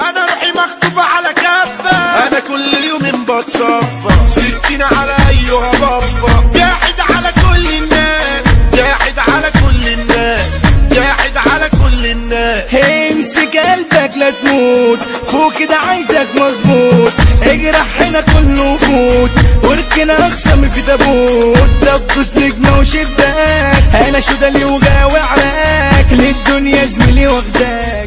أنا روحي مخطوبة على كفة. أنا كل يوم بتصفى ستين على أيها بفة جاحد على كل الناس. جاحد على كل الناس. جاحد على كل الناس. امسك قلبك لا تموت. فوق كده عايزك مظبوط. اجرح هنا كله فوت وركن اخصم في تابوت. دبس نجمة وشباك أنا شو ده وغاوي عراك. للدنيا زميلي واخداك.